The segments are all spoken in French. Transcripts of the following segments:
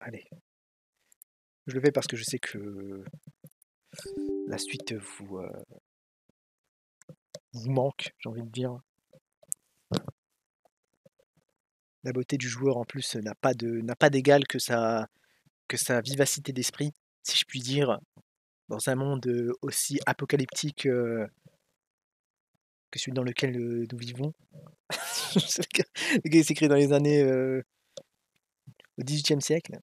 Allez. Je le fais parce que je sais que la suite vous, euh, vous manque, j'ai envie de dire. La beauté du joueur en plus n'a pas de n'a pas d'égal que sa que sa vivacité d'esprit, si je puis dire, dans un monde aussi apocalyptique euh, que celui dans lequel euh, nous vivons. le gars s'écrit dans les années euh, au XVIIIe siècle.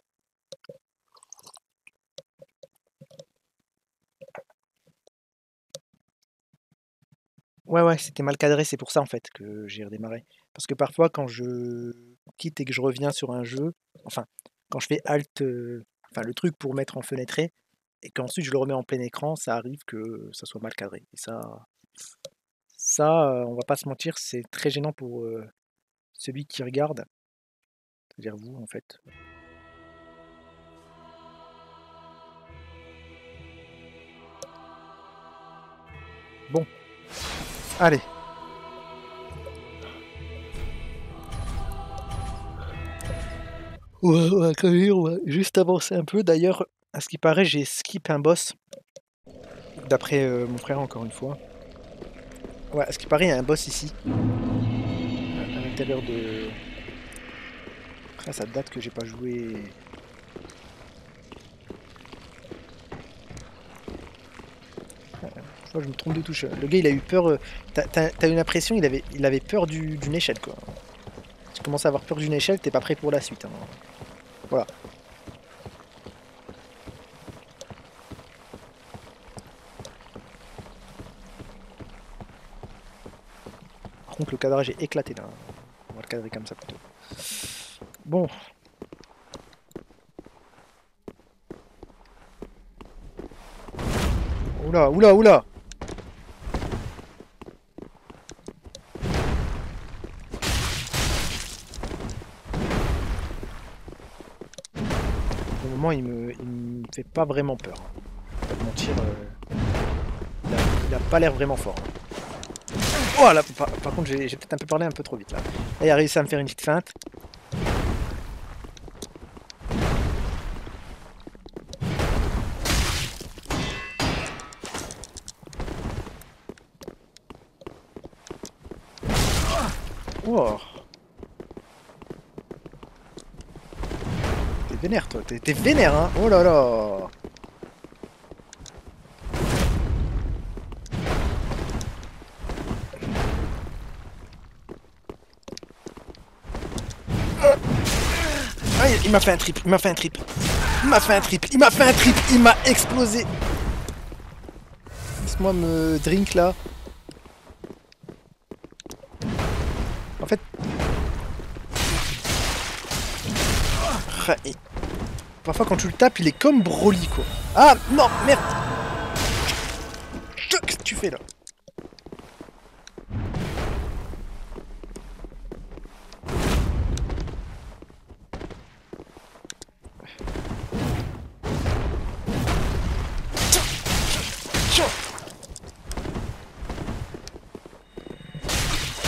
Ouais, ouais, c'était mal cadré, c'est pour ça en fait que j'ai redémarré. Parce que parfois, quand je quitte et que je reviens sur un jeu, enfin, quand je fais Alt, euh, enfin le truc pour mettre en fenêtré, et qu'ensuite je le remets en plein écran, ça arrive que ça soit mal cadré. Et ça, ça, euh, on va pas se mentir, c'est très gênant pour euh, celui qui regarde, c'est-à-dire vous en fait. Bon, allez. Ouais, ouais, quand même, on juste avancer un peu. D'ailleurs, à ce qui paraît, j'ai skip un boss. D'après euh, mon frère, encore une fois. Ouais, à ce qui paraît, il y a un boss ici. À, l'intérieur de... Après, ça date que j'ai pas joué... Que je me trompe de touche. Le gars, il a eu peur... euh, T'as t'as- t'as une impression, il avait, il avait peur du- d'une échelle, quoi. Tu commences à avoir peur d'une échelle, t'es pas prêt pour la suite. hein. Voilà. Par contre, le cadrage est éclaté là. On va le cadrer comme ça plutôt. Bon. Oula, oula, oula il me, fait pas vraiment peur. te mentir, euh, il, a, pas l'air vraiment fort. Oh là, par, par contre, j'ai peut-être un peu parlé un peu trop vite là. Là, il a réussi à me faire une petite feinte. Oh. T'es vénère toi, t'es vénère hein Oh là là Ah, il m'a fait un trip, il m'a fait un trip. Il m'a fait un trip, il m'a fait un trip, il m'a explosé. Laisse-moi me drink là. En fait. Parfois quand tu le tapes, il est comme Broly quoi. Ah non, merde Qu'est-ce que tu fais là?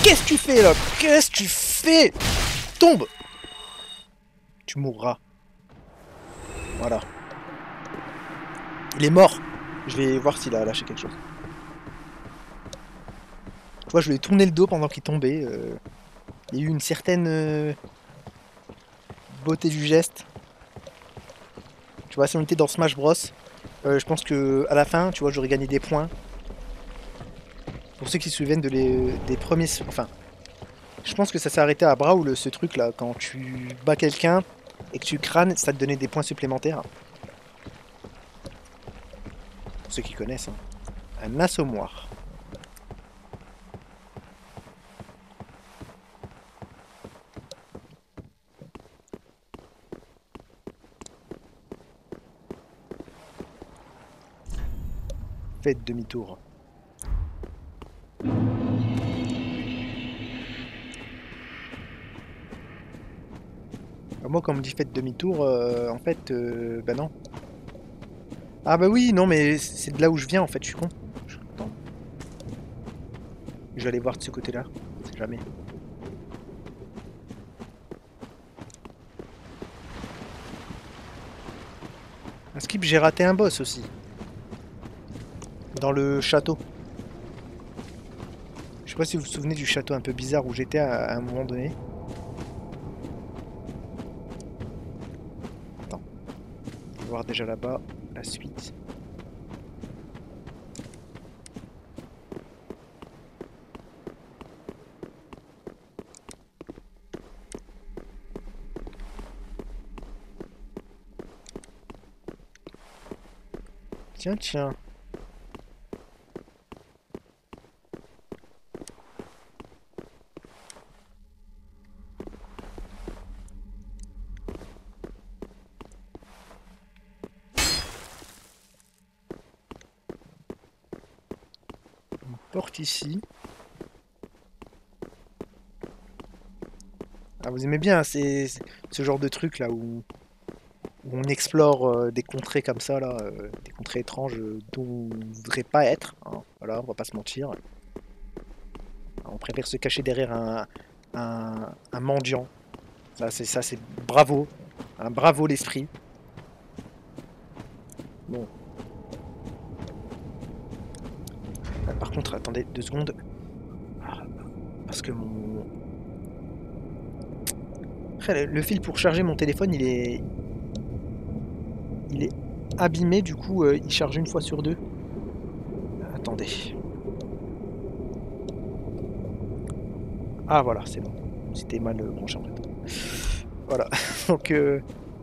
Qu'est-ce que tu fais là? Qu'est-ce que tu fais? Tombe Tu mourras. Voilà. Il est mort. Je vais voir s'il a lâché quelque chose. Tu vois, je lui ai tourné le dos pendant qu'il tombait. euh, Il y a eu une certaine euh, beauté du geste. Tu vois, si on était dans Smash Bros, euh, je pense que à la fin, tu vois, j'aurais gagné des points. Pour ceux qui se souviennent de les, des premiers... Enfin, je pense que ça s'est arrêté à Brawl, ce truc là, quand tu bats quelqu'un et que tu crânes, ça te donnait des points supplémentaires. Pour ceux qui connaissent. hein. Un assommoir. Faites demi-tour. Moi, quand on me dit faites demi-tour, euh, en fait, euh, bah non. Ah bah oui, non, mais c'est de là où je viens, en fait, je suis con. Je... Je vais aller voir de ce côté-là, sait jamais. Un skip, j'ai raté un boss aussi. Dans le château. Je sais pas si vous vous souvenez du château un peu bizarre où j'étais à un moment donné. Attends. On va voir déjà là-bas la suite. Tiens, tiens. Une porte Ah, vous aimez bien, c'est c'est ce genre de truc là où, on explore euh, des contrées comme ça là, euh, des contrées étranges euh, d'où on voudrait pas être. hein. Voilà, on va pas se mentir. On préfère se cacher derrière un, un, un mendiant. Ça, c'est ça, c'est bravo. Un bravo l'esprit. Bon. Ah, par attendez deux secondes. Ah, Parce que mon. Le- fil pour charger mon téléphone, il est. Il est abîmé, du coup, euh, il charge une fois sur deux. Attendez. Ah, voilà, c'est bon. C'était mal euh, branché en fait. Voilà. Donc, euh,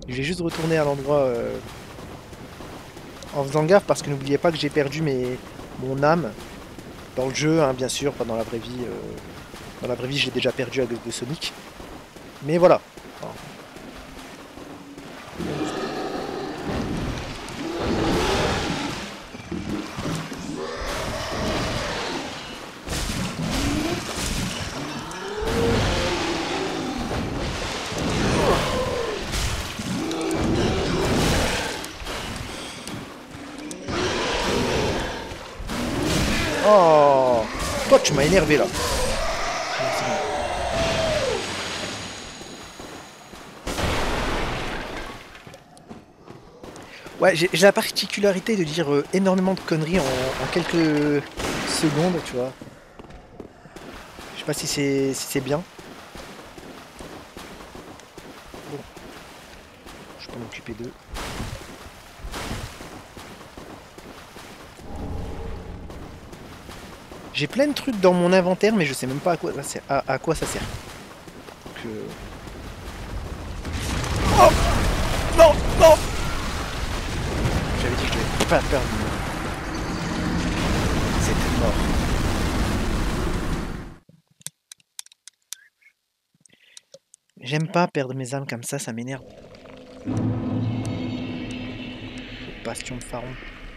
je vais juste retourner à l'endroit en faisant gaffe parce que n'oubliez pas que j'ai perdu mon âme dans le jeu, hein, bien sûr, pas dans la vraie vie. euh, dans la vraie vie, j'ai déjà perdu à de Sonic. Mais voilà. Oh Tu m'as énervé là. Ouais, j'ai la particularité de dire euh, énormément de conneries en, quelques secondes, tu vois. Je sais pas si c'est si c'est bien. Bon. Je peux m'occuper d'eux. J'ai plein de trucs dans mon inventaire, mais je sais même pas à quoi ça sert. À, quoi ça sert. Euh, Oh Non Non J'avais dit que je devais pas perdre. C'était mort. J'aime pas perdre mes âmes comme ça, ça m'énerve. Bastion de Pharaon.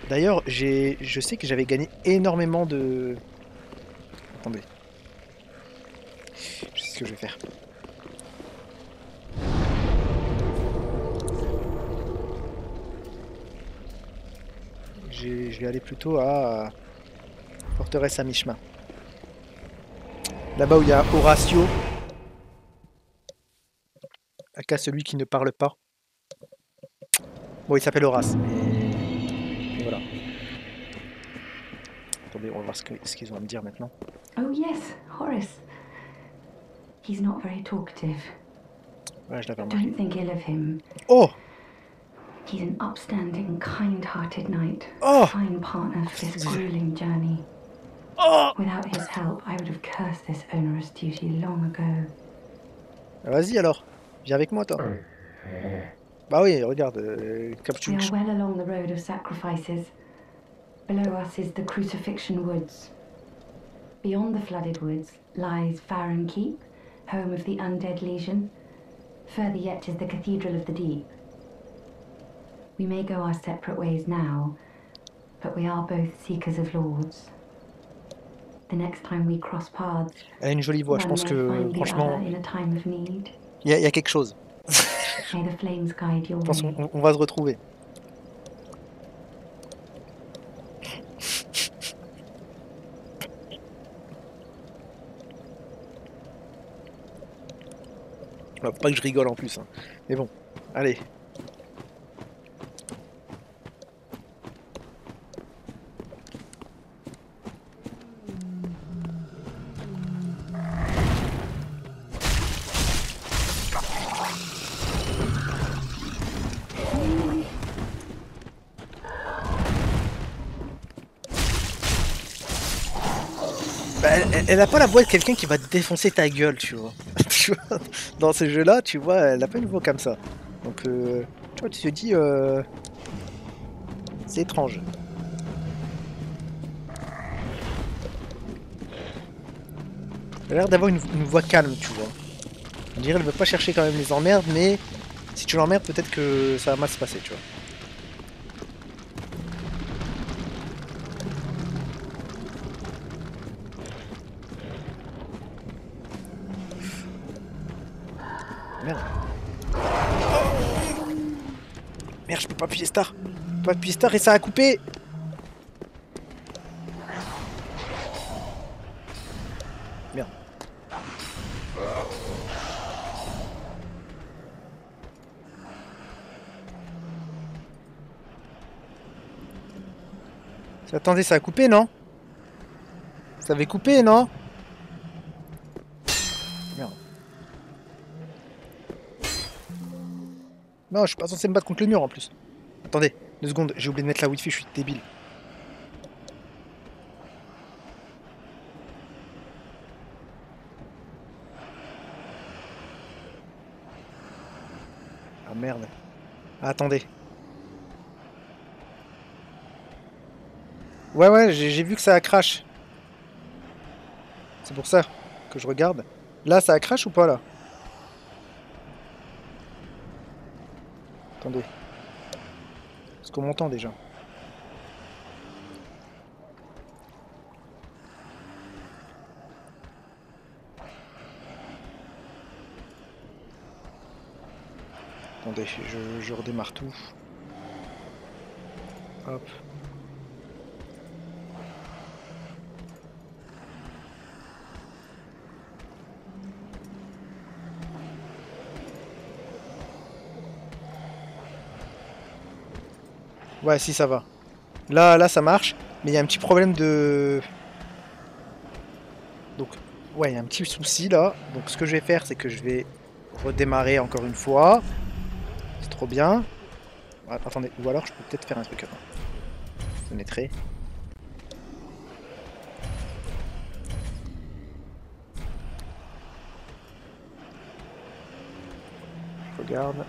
D'ailleurs, j'ai, je sais que j'avais gagné énormément de. Attendez. Je sais ce que je vais faire. Je vais aller plutôt à Forteresse à mi-chemin. Là-bas où il y a Horatio. Aka celui qui ne parle pas. Bon, il s'appelle Horace, voilà. Attendez, on va voir ce qu'ils ont à me dire maintenant. Oh, yes, Horace. He's not very talkative. Ouais, je l'avais remarqué. Don't think ill of him. Oh He's an upstanding, kind hearted knight. Oh Fine partner for this grueling journey. Oh Without his help, I would have cursed this onerous duty long ago. Vas-y alors, viens avec moi toi. Bah oui, regarde, euh, comme tu We are well along the road of sacrifices. Below us is the Crucifixion Woods. Beyond the flooded woods lies Farron Keep, home of the Undead Legion. Further yet is the Cathedral of the Deep. We may go our separate ways now, but we are both seekers of lords. The next time we cross paths, Elle a une jolie voix, je pense que franchement, other in a time of need. il y, a- il y a quelque chose. May the flames guide your Je pense way. qu'on on va se retrouver. Pas que je rigole en plus. Hein. Mais bon, allez. Bah, elle, a pas la voix de quelqu'un qui va te défoncer ta gueule, tu vois. Tu vois, Dans ce jeu-là, tu vois, elle a pas une voix comme ça. Donc, euh, tu vois, tu te dis, euh, c'est étrange. Elle a l'air d'avoir une, voix calme, tu vois. On dirait qu'elle veut pas chercher quand même les emmerdes, mais si tu l'emmerdes, peut-être que ça va mal se passer, tu vois. Merde. Merde, je peux pas appuyer star. Je peux pas appuyer star et ça a coupé. Merde. Attendez, ça a coupé, non? Ça avait coupé, non? Je suis pas censé me battre contre le mur en plus. Attendez, deux secondes, j'ai oublié de mettre la wifi, je suis débile. Ah merde. Ah, attendez. Ouais, ouais, j'ai vu que ça a crash. C'est pour ça que je regarde. Là, ça a crash ou pas, là? Attendez. Est-ce qu'on m'entend déjà Attendez, je, je redémarre tout. Hop. Ouais, si ça va. Là, là, ça marche. Mais il y a un petit problème de... Donc, ouais, il y a un petit souci là. Donc, ce que je vais faire, c'est que je vais redémarrer encore une fois. C'est trop bien. Ah, attendez, ou alors je peux peut-être faire un truc avant. Je regarde.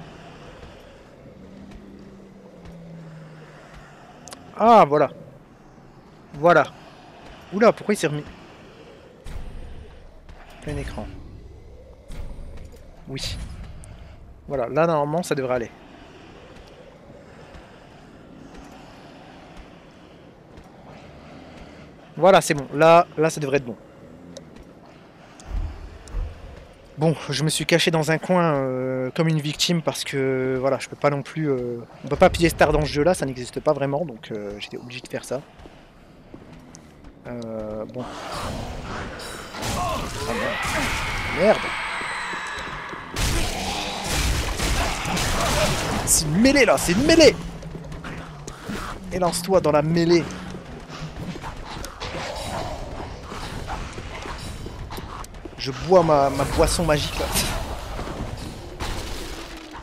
Ah, voilà. Voilà. Oula, pourquoi il s'est remis? Plein écran. Oui. Voilà, là, normalement, ça devrait aller. Voilà, c'est bon. Là, là, ça devrait être bon. Bon, je me suis caché dans un coin euh, comme une victime parce que voilà, je peux pas non plus. euh, on peut pas piller Star dans ce jeu-là, ça n'existe pas vraiment, donc euh, j'étais obligé de faire ça. Euh, bon. Ah, merde. C'est une mêlée là, c'est une mêlée. Et lance-toi dans la mêlée. Je bois ma, boisson magique là.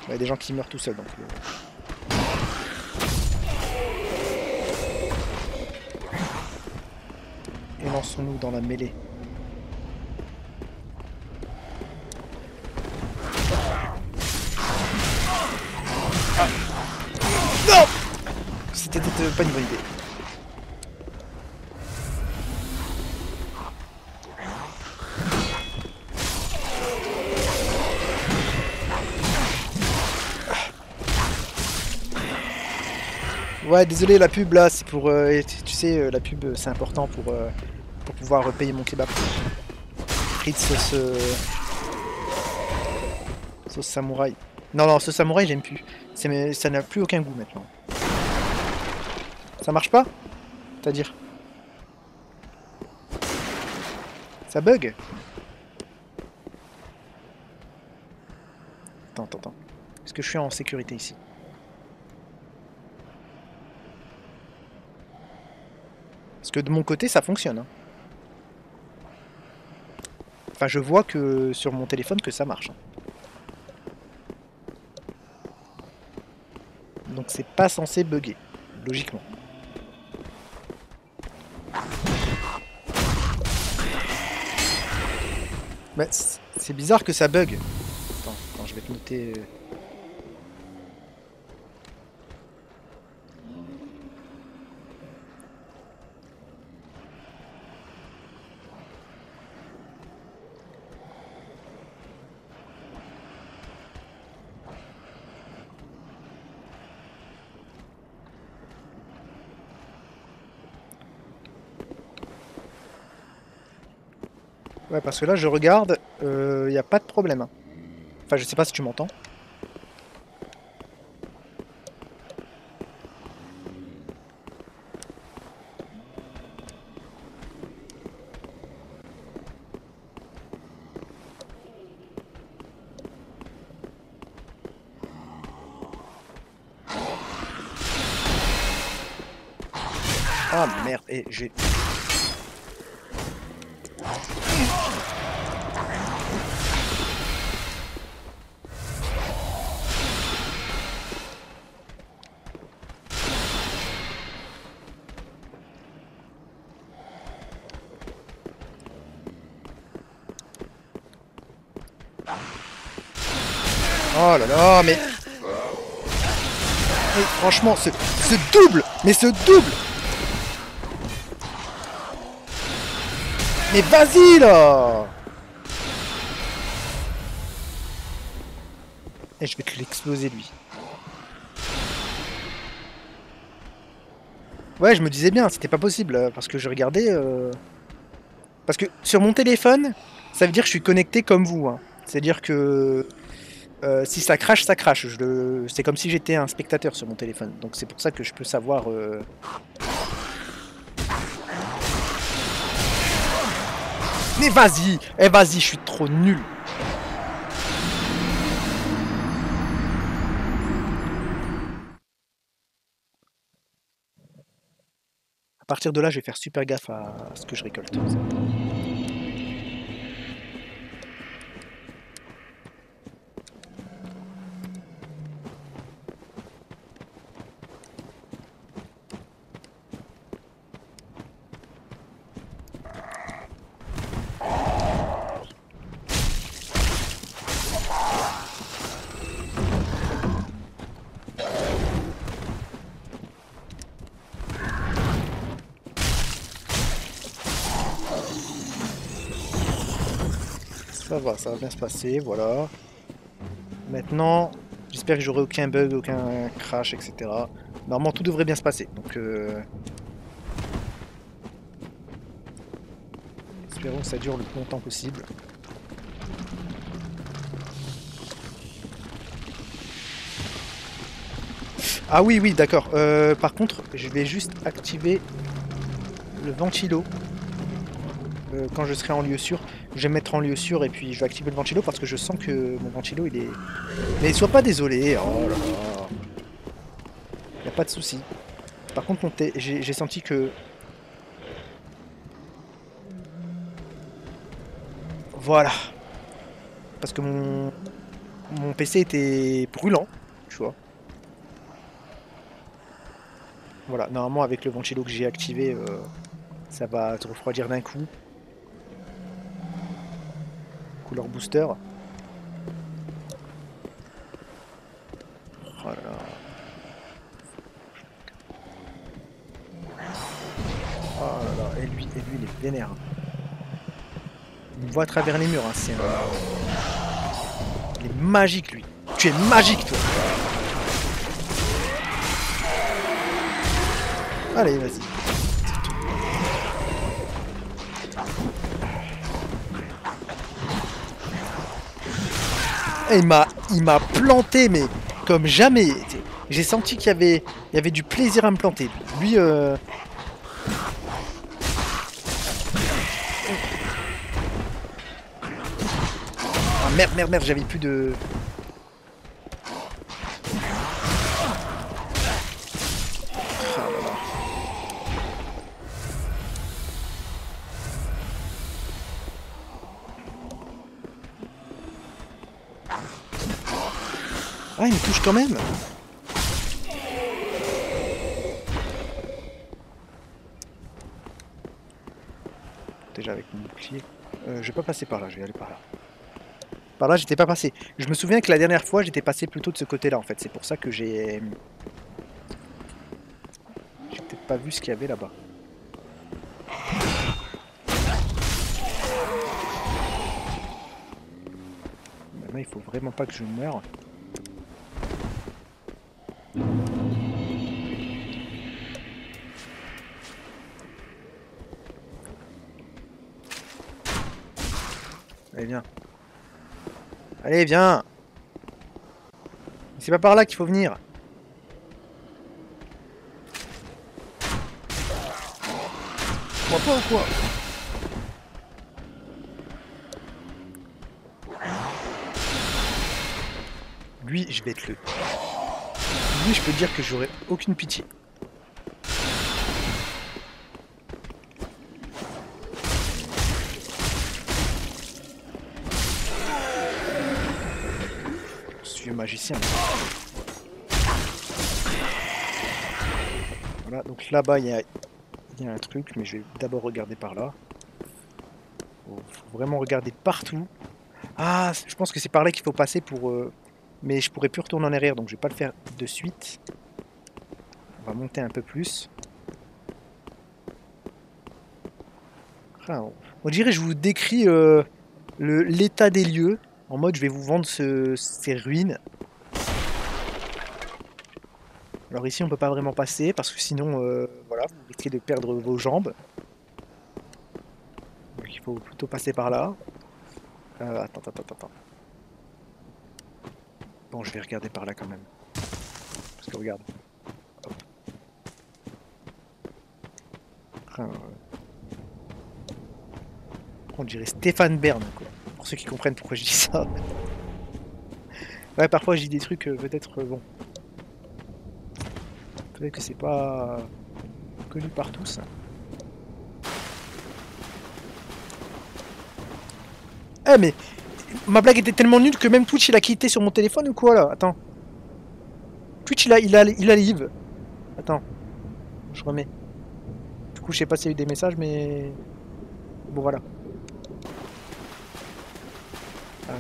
Il y a des gens qui meurent tout seuls donc. euh. Et lançons-nous dans la mêlée. Non C'était peut-être pas une bonne idée. Ouais, désolé, la pub là, c'est pour. euh, tu sais, euh, la pub euh, c'est important pour, euh, pour pouvoir repayer mon kebab. Frites sauce. euh, sauce samouraï. Non, non, ce samouraï, j'aime plus. Ça n'a plus aucun goût maintenant. Ça marche pas C'est-à-dire? Ça bug? Attends, attends, attends. Est-ce que je suis en sécurité ici? Parce que de mon côté, ça fonctionne. Hein. Enfin, je vois que sur mon téléphone que ça marche. Hein. Donc c'est pas censé bugger, logiquement. Mais c'est bizarre que ça bug. Attends, attends, je vais te noter... Euh, Ouais, parce que là, je regarde, il n'y a pas de problème. Enfin, je sais pas si tu m'entends. Mais... Franchement, ce, double Mais ce double Mais vas-y là Et je vais te l'exploser lui. Ouais, je me disais bien, c'était pas possible, euh, parce que je regardais... euh, Parce que sur mon téléphone, ça veut dire que je suis connecté comme vous. hein. C'est-à-dire que... euh, si ça crache, ça crache. C'est comme si j'étais un spectateur sur mon téléphone. Donc c'est pour ça que je peux savoir... euh, Mais vas-y Eh vas-y, je suis trop nul À partir de là, je vais faire super gaffe à ce que je récolte. Ça va, bien se passer, voilà. Maintenant, j'espère que j'aurai aucun bug, aucun crash, etc. Normalement, tout devrait bien se passer. Donc, euh... espérons que ça dure le plus longtemps possible. Ah oui, oui, d'accord. Euh, par contre, je vais juste activer le ventilo euh, quand je serai en lieu sûr. Je vais me mettre en lieu sûr et puis je vais activer le ventilo parce que je sens que mon ventilo il est. Mais sois pas désolé. Oh là là. Y a pas de souci. Par contre, j'ai senti que. Voilà. Parce que mon mon PC était brûlant, tu vois. Voilà, normalement avec le ventilo que j'ai activé, euh, ça va te refroidir d'un coup. Couleur booster. Oh et lui, et lui il est vénère. Il me voit à travers les murs, hein, c'est. Il est magique lui. Tu es magique toi Allez, vas-y. Il m'a, il m'a planté, mais comme jamais. J'ai senti qu'il y avait, il y avait du plaisir à me planter. Lui, euh... Ah, merde, merde, merde, j'avais plus de. quand même Déjà avec mon bouclier. Euh, je vais pas passer par là, je vais aller par là. Par là, j'étais pas passé. Je me souviens que la dernière fois, j'étais passé plutôt de ce côté-là, en fait. C'est pour ça que j'ai... J'ai peut-être pas vu ce qu'il y avait là-bas. Maintenant, il faut vraiment pas que je meure. Allez, viens C'est pas par là qu'il faut venir. Moi pas ou quoi? Lui, je vais être le... Lui, je peux dire que j'aurai aucune pitié. Magicien. Voilà, donc là-bas, il y a, y a un truc, mais je vais d'abord regarder par là. Faut, faut vraiment regarder partout. Ah, je pense que c'est par là qu'il faut passer pour... euh, Mais je pourrais plus retourner en arrière, donc je vais pas le faire de suite. On va monter un peu plus. Ah, on, dirait je vous décris euh, l'état des lieux. En mode, je vais vous vendre ce- ces ruines. Alors ici, on peut pas vraiment passer, parce que sinon, euh, voilà, vous risquez de perdre vos jambes. Donc il faut plutôt passer par là. Euh, attends, attends, attends, attends. Bon, je vais regarder par là quand même. Parce que regarde. Hop. Ouais. On dirait Stéphane Bern, quoi. Pour ceux qui comprennent pourquoi je dis ça. Ouais, parfois je dis des trucs euh, peut-être euh, bon. Que c'est pas connu par tous. Eh mais ma blague était tellement nulle que même Twitch il a quitté sur mon téléphone ou quoi là? Attends. Twitch il a il a il a. Attends. Je remets. Du coup je sais pas s'il y a eu des messages mais bon voilà. Euh.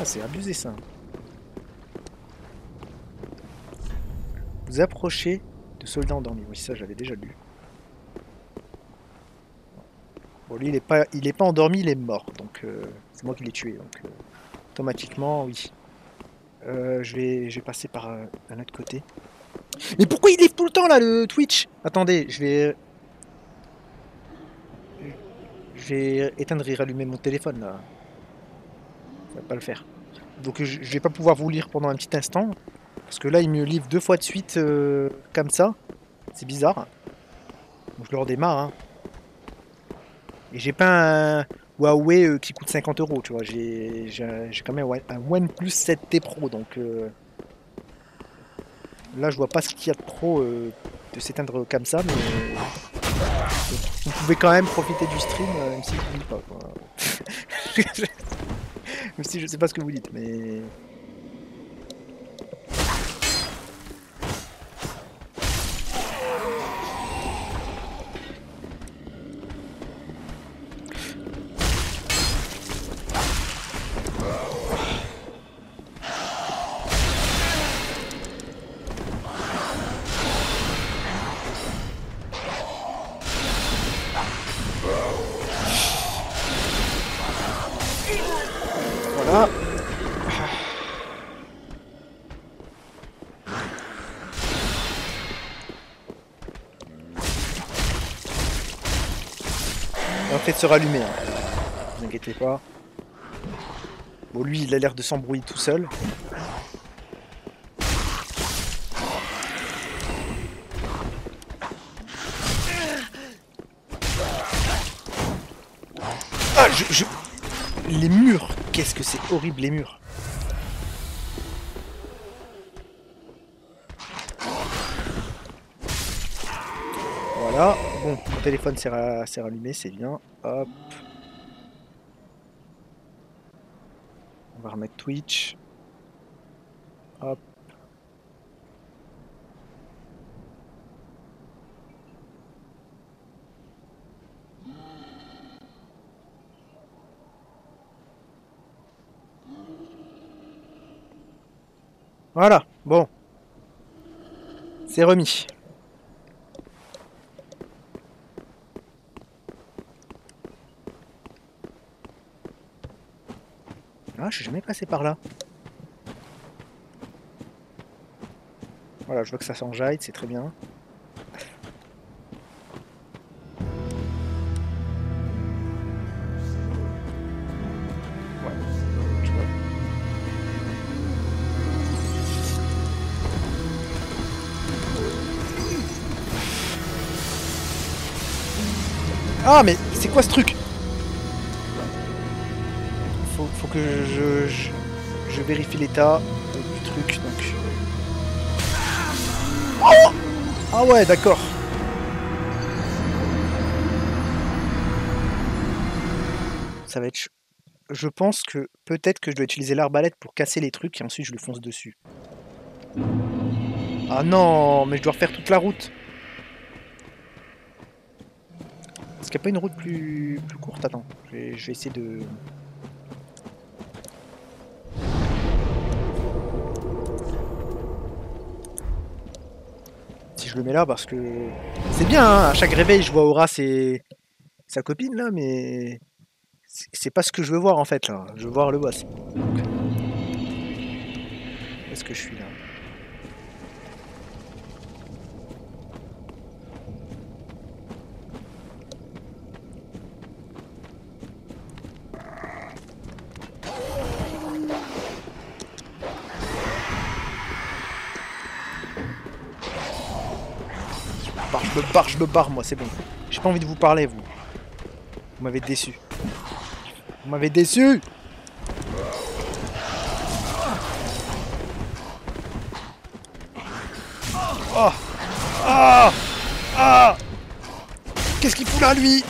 Ah c'est abusé ça. Vous de soldats endormis. Oui ça j'avais déjà lu. Bon, lui, il est pas, il est pas endormi, il est mort. Donc, euh, c'est moi qui l'ai tué. Donc, euh, automatiquement, oui. Euh, je vais, je vais passer par un autre côté. Mais pourquoi il livre tout le temps là, le Twitch? Attendez, je vais, je vais éteindre et rallumer mon téléphone là. Ça va pas le faire. Donc, je, je vais pas pouvoir vous lire pendant un petit instant, parce que là, il me livre deux fois de suite euh, comme ça. C'est bizarre. Donc, je le redémarre. Hein. Et j'ai pas un Huawei euh, qui coûte 50 euros, tu vois. J'ai quand même un OnePlus 7T Pro, donc euh, là je vois pas ce qu'il y a de pro de s'éteindre comme ça, mais vous pouvez quand même profiter du stream, même si je vous dis pas. Même si je sais pas ce que vous dites, mais se rallumer, hein. Ne vous inquiétez pas. Bon, lui, il a l'air de s'embrouiller tout seul. Ah, je, je- Les murs Qu'est-ce que c'est horrible, les murs téléphone s'est ra rallumé, c'est bien. Hop. On va remettre Twitch. Hop. Voilà, bon. C'est remis. Je suis jamais passé par là. Voilà, je vois que ça s'enjaille, c'est très bien. Ah, mais c'est quoi ce truc? Que je, vérifie l'état du truc, donc... Oh ah ouais, d'accord. Ça va être... Je pense que peut-être que je dois utiliser l'arbalète pour casser les trucs et ensuite je le fonce dessus. Ah non, mais je dois refaire toute la route. Est-ce qu'il n'y a pas une route plus, plus courte? Attends, je vais essayer de... je le mets là, parce que... C'est bien, hein, à chaque réveil, je vois Aura, c'est... Sa copine, là, mais... C'est pas ce que je veux voir, en fait, là. Je veux voir le boss. Est-ce que je suis, là? Barre, je me barre, moi, c'est bon. J'ai pas envie de vous parler, vous. Vous m'avez déçu. Vous m'avez déçu! Oh Ah! Ah! Qu'est-ce qu'il fout là, lui?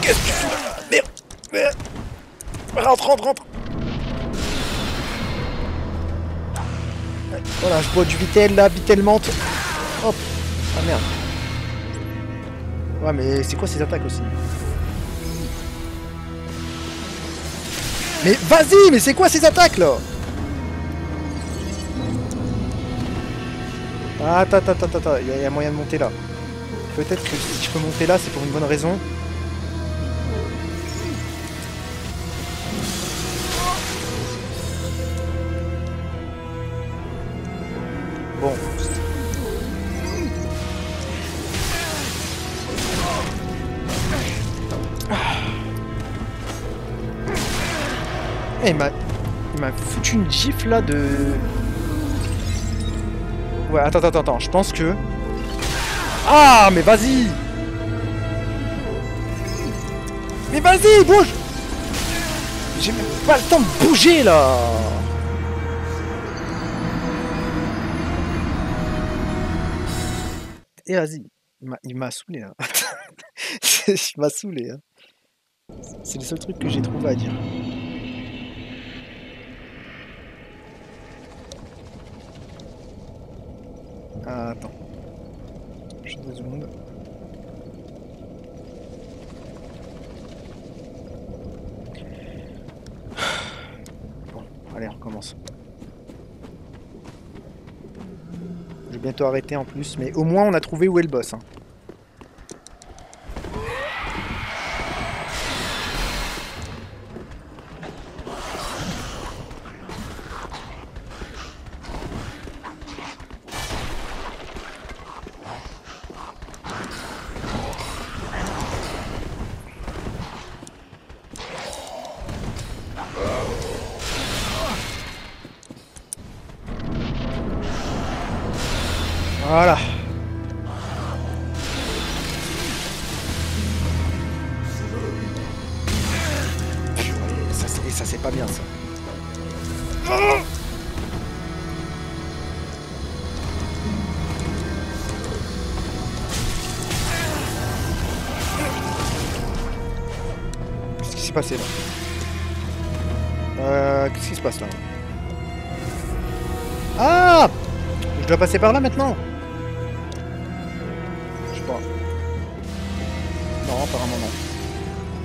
Qu'est-ce qu'il fout là? Merde! Merde! Rentre, rentre, rentre! Voilà, je bois du Vitel, là, Vitel menthe. Hop! Ah merde Ouais, mais c'est quoi ces attaques aussi Mais vas-y, mais c'est quoi ces attaques là Attends, attends, attends, attends, il y, y a moyen de monter là. Peut-être que si je peux monter là, c'est pour une bonne raison. Une gifle là de... Ouais, attends, attends, attends, je pense que... Ah, mais vas-y Mais vas-y, bouge J'ai même pas le temps de bouger là Et vas-y, il m'a- saoulé là. il m'a saoulé. Hein. C'est le seul truc que j'ai trouvé à dire. Ah, attends. Je deux secondes. Bon, allez, on recommence. Je vais bientôt arrêter en plus, mais au moins on a trouvé où est le boss. hein. Passer par là maintenant Je sais pas. Non, apparemment non.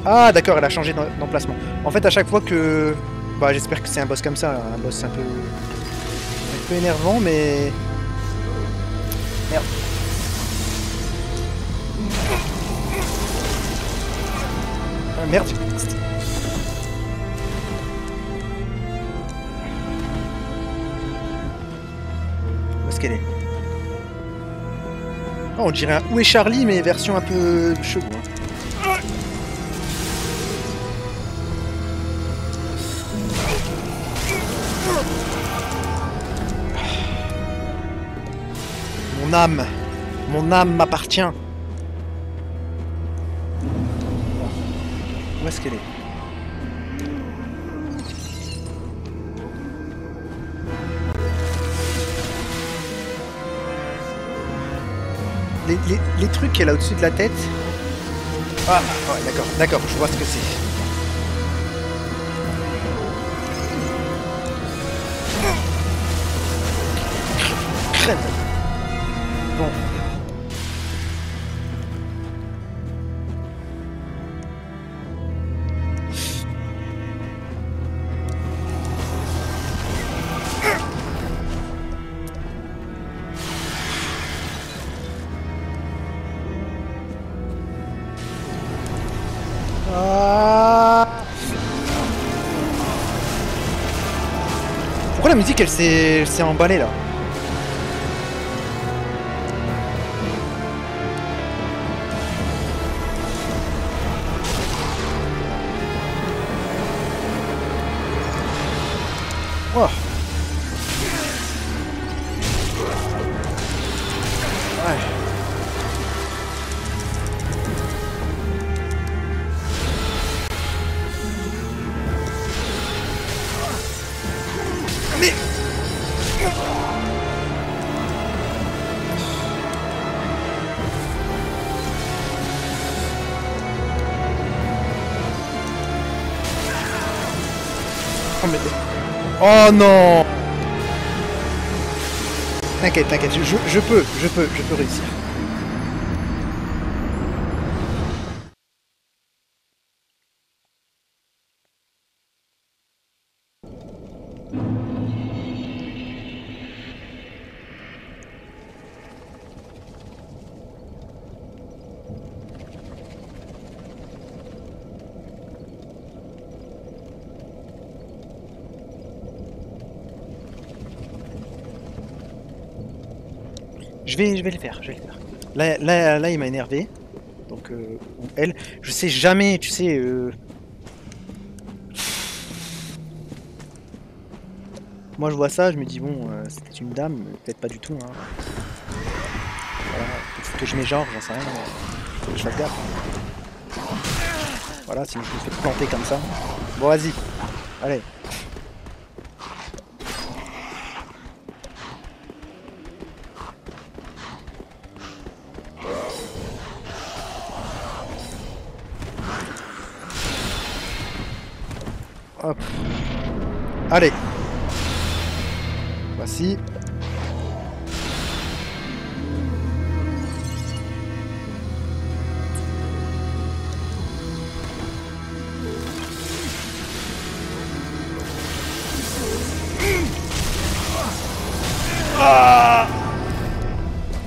Ah d'accord, elle a changé d'em- d'emplacement. En fait, à chaque fois que... Bah j'espère que c'est un boss comme ça, un boss un peu... peu énervant, mais... Merde. Ah merde Oh, on dirait un Où est Charlie, mais version un peu chelou. hein. Mon âme, mon âme m'appartient. Où est-ce qu'elle est? Les, trucs qu'elle a au-dessus de la tête. Ah, ouais, d'accord, d'accord, je vois ce que c'est. Crème. Bon. Pourquoi la musique elle s'est elle s'est emballée là Oh non T'inquiète, t'inquiète, je, peux, je peux, je peux réussir. Je vais, le faire, je vais le faire. Là, là, il m'a énervé. Donc, euh, elle. Je sais jamais, tu sais. euh, Moi, je vois ça, je me dis, bon, euh, c'était une dame, peut-être pas du tout. Hein. Voilà, peut-être que je mets genre, j'en sais rien. Faut que je fasse gaffe. Voilà, sinon je me fais planter comme ça. Bon, vas-y. Allez. Allez. Voici. Ah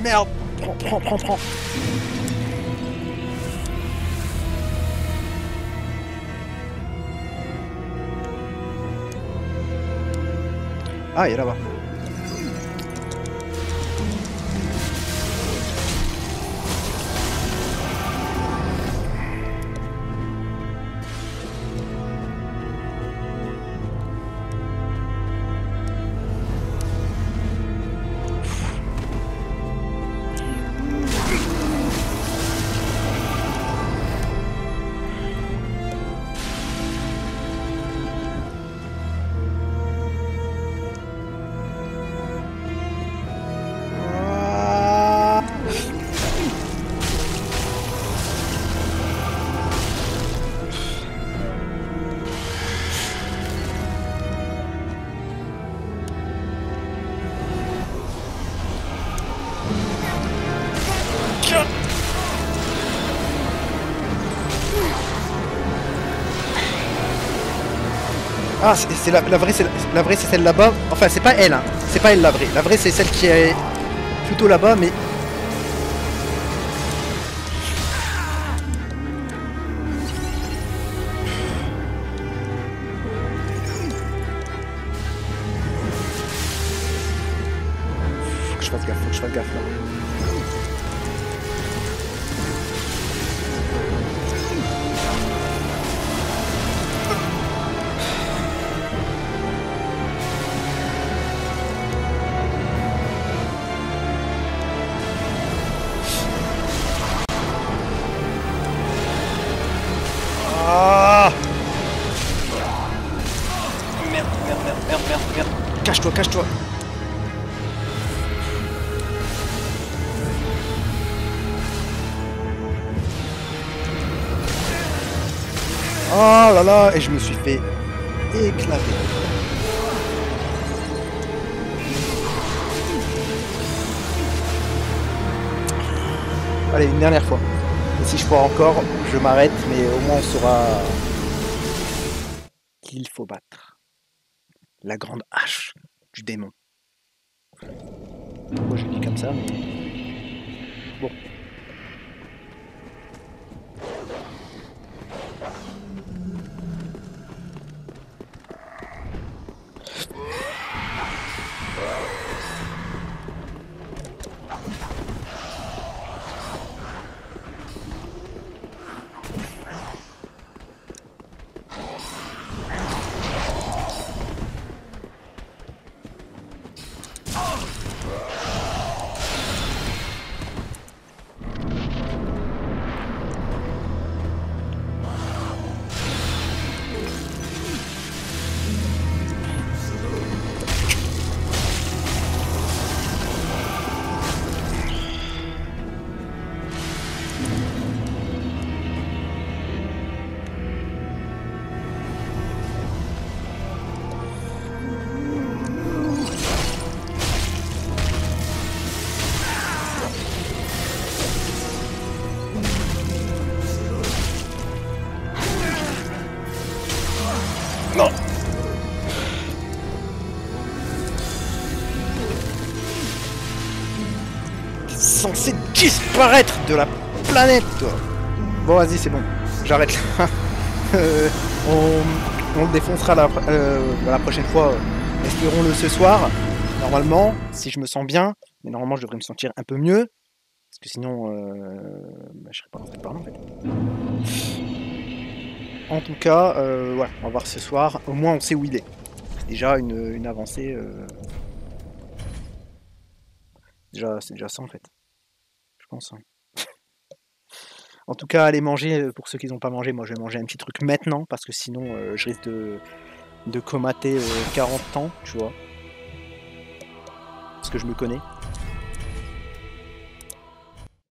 Merde Prends, prends, prends, prends Ah, il est là-bas. Ah, c'est la vraie, c'est celle là-bas. Enfin, c'est pas elle, hein. C'est pas elle la vraie. La vraie, c'est celle qui est plutôt là-bas, mais. Oh là là, et je me suis fait éclater. Allez, une dernière fois. Et si je pourrais encore, je m'arrête, mais au moins on saura qu'il faut battre. La grande hache du démon. Pourquoi je dis comme ça mais... Bon. Disparaître de la planète, Bon, vas-y, c'est bon. J'arrête là. Euh, on, défoncera la, euh, la prochaine fois. Espérons-le ce soir. Normalement, si je me sens bien, mais normalement, je devrais me sentir un peu mieux. Parce que sinon, euh, bah, je serais pas rentré par là, en fait. En tout cas, voilà, on va voir ce soir. Au moins, on sait où il est. C'est déjà une, une avancée. Déjà, c'est déjà ça en fait. Hein. en tout cas, allez manger. euh, Pour ceux qui n'ont pas mangé, moi je vais manger un petit truc maintenant parce que sinon, euh, je risque de, de comater euh, 40 ans, tu vois. Parce que je me connais.